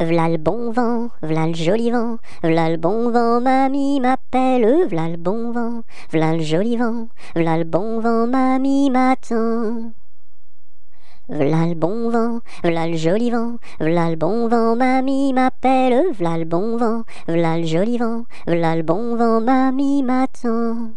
V'là le bon vent, v'là le joli vent, v'là le bon vent, mamie m'appelle, v'là le bon vent, v'là le joli vent, v'là le bon vent, mamie m'attend. V'là le bon vent, v'là le joli vent, v'là le bon vent, mamie m'appelle, v'là le bon vent, v'là le joli vent, v'là le bon vent, mamie m'attend.